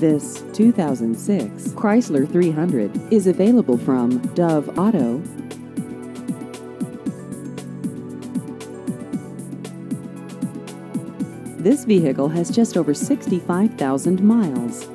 This 2006 Chrysler 300 is available from Dove Auto. This vehicle has just over 65,000 miles.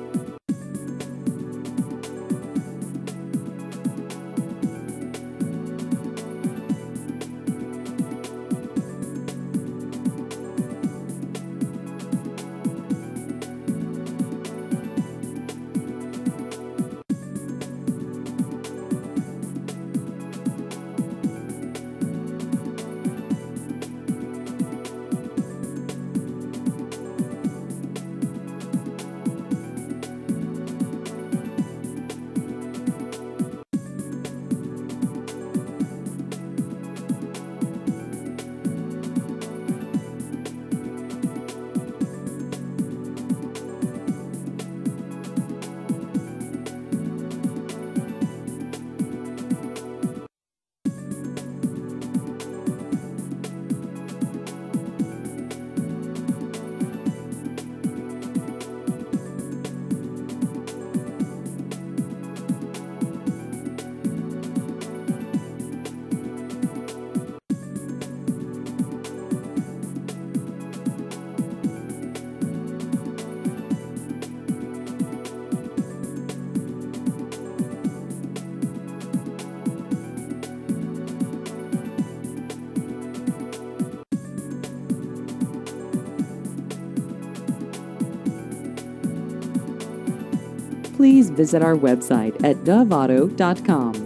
Please visit our website at doveauto.com.